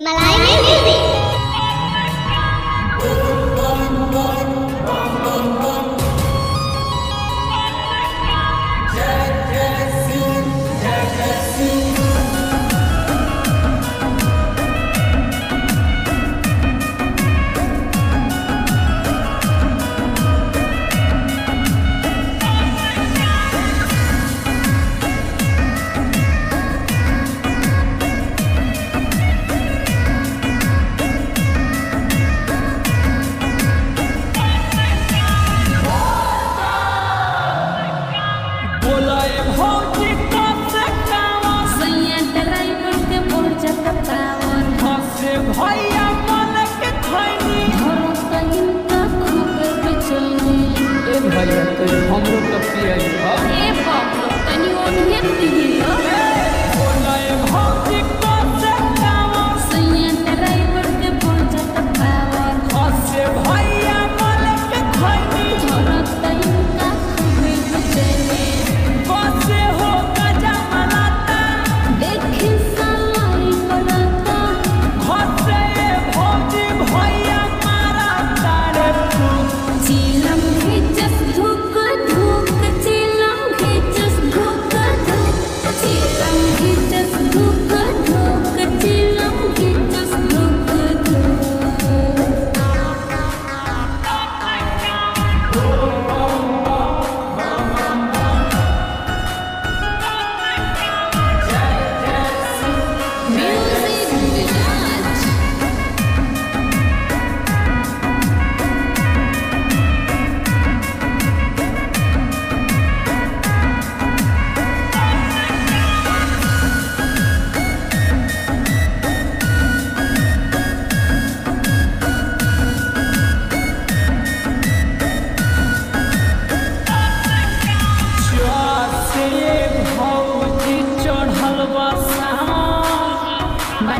Malay Music Hey, Bob, can you hear me?